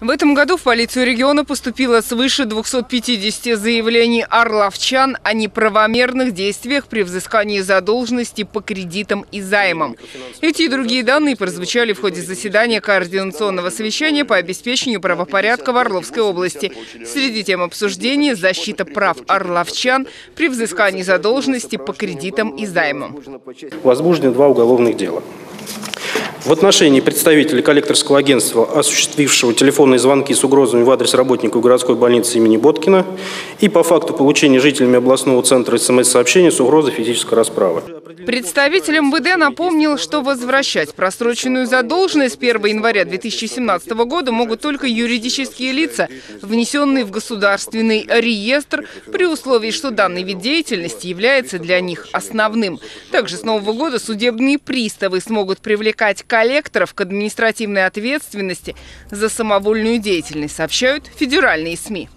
В этом году в полицию региона поступило свыше 250 заявлений орловчан о неправомерных действиях при взыскании задолженности по кредитам и займам. Эти и другие данные прозвучали в ходе заседания Координационного совещания по обеспечению правопорядка в Орловской области. Среди тем обсуждения – защита прав орловчан при взыскании задолженности по кредитам и займам. Возбуждены два уголовных дела. В отношении представителя коллекторского агентства, осуществившего телефонные звонки с угрозами в адрес работников городской больницы имени Боткина, и по факту получения жителями областного центра СМС-сообщения с угрозой физической расправы. Представитель МВД напомнил, что возвращать просроченную задолженность 1 января 2017 года могут только юридические лица, внесенные в государственный реестр, при условии, что данный вид деятельности является для них основным. Также с нового года судебные приставы смогут привлекать коллекторов к административной ответственности за самовольную деятельность, сообщают федеральные СМИ.